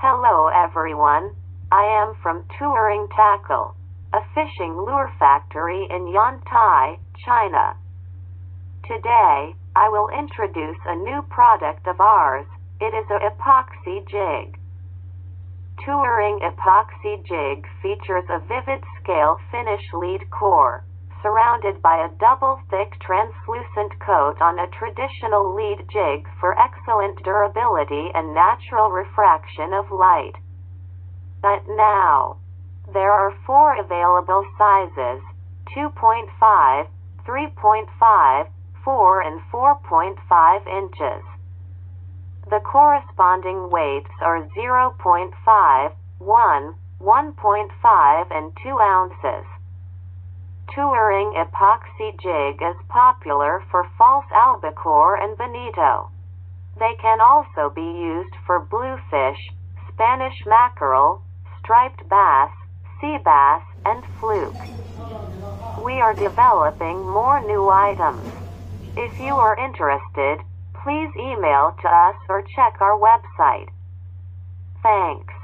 Hello everyone. I am from Tworing Tackle, a fishing lure factory in Yantai, China. Today, I will introduce a new product of ours. It is a epoxy jig. Tworing epoxy jig features a vivid scale finish lead core, surrounded by a double thick translucent coat on a traditional lead jig for excellent durability and natural refraction of light. But now, there are four available sizes 2.5, 3.5, 4, and 4.5 inches. The corresponding weights are 0.5, 1, 1.5, and 2 ounces. Tworing epoxy jig is popular for false albacore and bonito. They can also be used for bluefish, Spanish mackerel, striped bass, sea bass, and fluke. We are developing more new items. If you are interested, please email to us or check our website. Thanks.